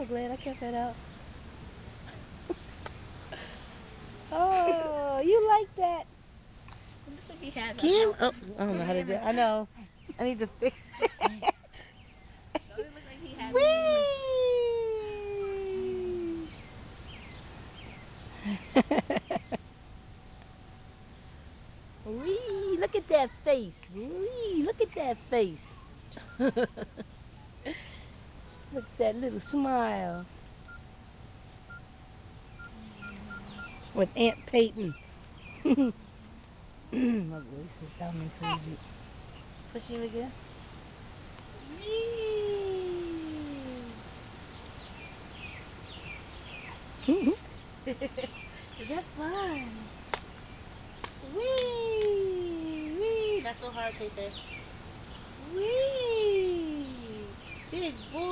glad I kept that out. oh, you like that? It looks like he has Kim? house. Oh, I don't know how to do it. I know. I need to fix it. Don't it look like he has Wee! Wee! Look at that face. Wee! Look at that face. look at that little smile. With Aunt Peyton. My voice is sounding crazy. Push him again. Wee! is that fun? Wee! Wee! That's so hard, Pepe. Wee! Big boy!